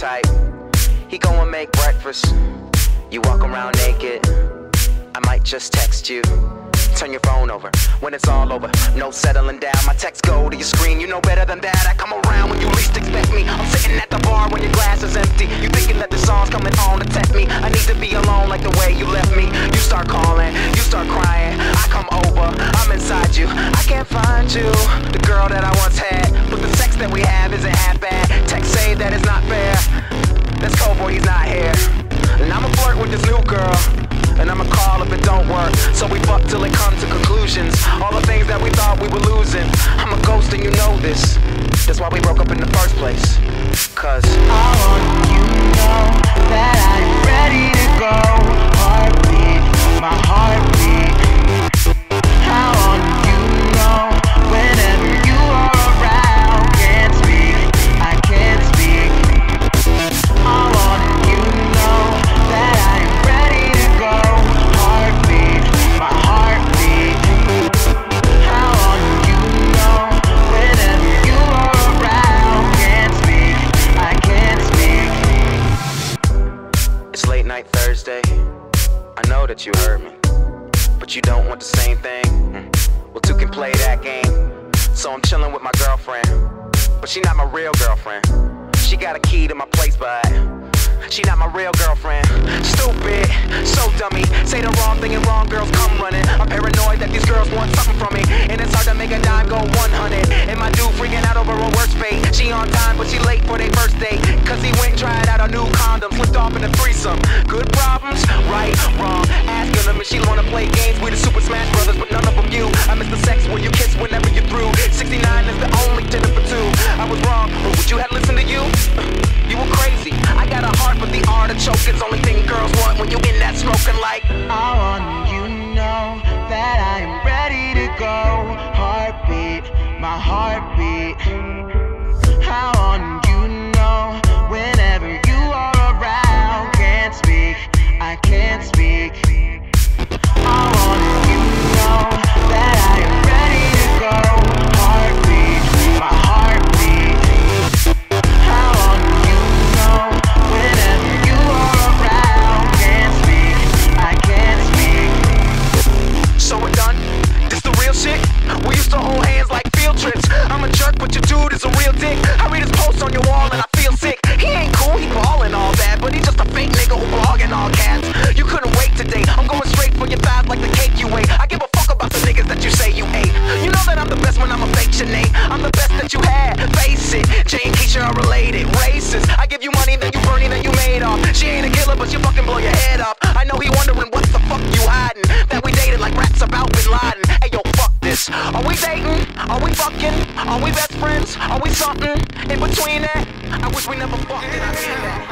type. He go and make breakfast. You walk around naked. I might just text you. Turn your phone over when it's all over. No settling down. My text go to your screen. You know better than that. I come around when you least expect me. I'm sitting at the bar when your glass is empty. You thinking that the song's coming on to tempt me. I need to be alone like the way you left me. You start calling, you start crying. I come over, I'm inside you. I can't find you, the girl that I conclusions. All the things that we thought we were losing. I'm a ghost and you know this. That's why we broke up in the first place. Cause I want you know that I'm ready That you heard me. But you don't want the same thing. Well, two can play that game. So I'm chilling with my girlfriend. But she not my real girlfriend. She got a key to my place, but she not my real girlfriend. Stupid, so dummy. Say the wrong thing and wrong girls come running. I'm paranoid that these girls want something from me. And it's hard to make a dime go 100. And my dude freaking out over a worst fate. She on time, but she late for their first date. Cause he went and tried out a new condom. Flipped off in a threesome. Good problems, right, wrong. She wanna play games with the Super Smash Brothers, but none of them you. I miss the sex where you kiss whenever you're through. 69 is the only dinner for two. I was wrong, but would you have listened to you? You were crazy. I got a heart, but the artichoke is only thing girls want when you in that smoking like. I want you know that I am ready to go. Heartbeat, my heartbeat. I'm the best that you had. Face it. Jay and Keisha are related. Racist. I give you money, then you Bernie, then you made off. She ain't a killer, but she fucking blow your head off. I know he wondering what the fuck you hiding. That we dated like rats about Bin Laden. Hey yo, fuck this. Are we dating? Are we fucking? Are we best friends? Are we something in between that? I wish we never fucked and I mean that.